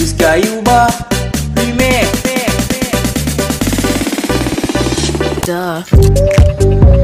Rizka Yuba Remix Duh.